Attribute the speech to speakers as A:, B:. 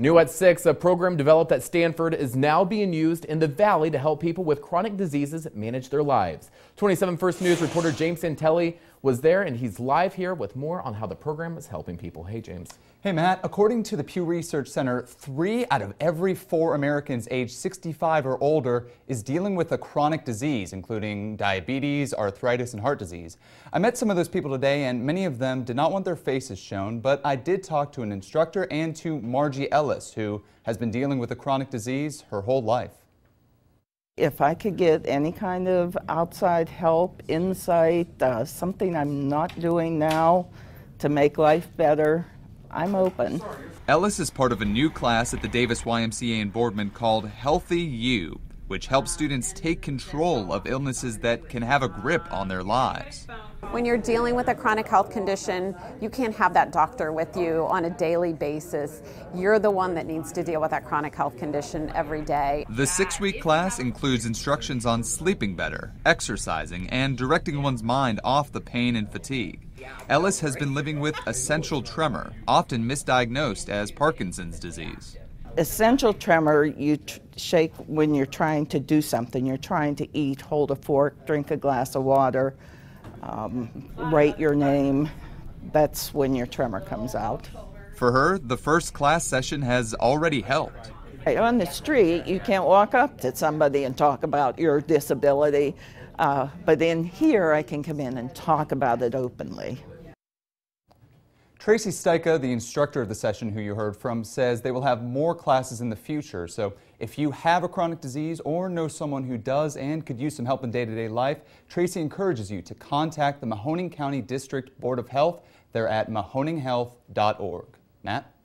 A: New at 6, a program developed at Stanford is now being used in the Valley to help people with chronic diseases manage their lives. 27 First News reporter James Santelli was there and he's live here with more on how the program is helping people. Hey, James.
B: Hey, Matt. According to the Pew Research Center, three out of every four Americans aged 65 or older is dealing with a chronic disease, including diabetes, arthritis, and heart disease. I met some of those people today, and many of them did not want their faces shown, but I did talk to an instructor and to Margie Ellis, who has been dealing with a chronic disease her whole life.
C: If I could get any kind of outside help, insight, uh, something I'm not doing now to make life better, I'm open.
B: Ellis is part of a new class at the Davis YMCA in Boardman called Healthy U, which helps students take control of illnesses that can have a grip on their lives.
D: When you're dealing with a chronic health condition, you can't have that doctor with you on a daily basis. You're the one that needs to deal with that chronic health condition every day.
B: The six week class includes instructions on sleeping better, exercising, and directing one's mind off the pain and fatigue. Ellis has been living with essential tremor, often misdiagnosed as Parkinson's disease.
C: Essential tremor, you shake when you're trying to do something. You're trying to eat, hold a fork, drink a glass of water um, write your name. That's when your tremor comes out.
B: For her, the first class session has already helped.
C: On the street, you can't walk up to somebody and talk about your disability, uh, but in here, I can come in and talk about it openly.
B: Tracy Styka, the instructor of the session who you heard from, says they will have more classes in the future. So if you have a chronic disease or know someone who does and could use some help in day-to-day -day life, Tracy encourages you to contact the Mahoning County District Board of Health. They're at mahoninghealth.org. Matt?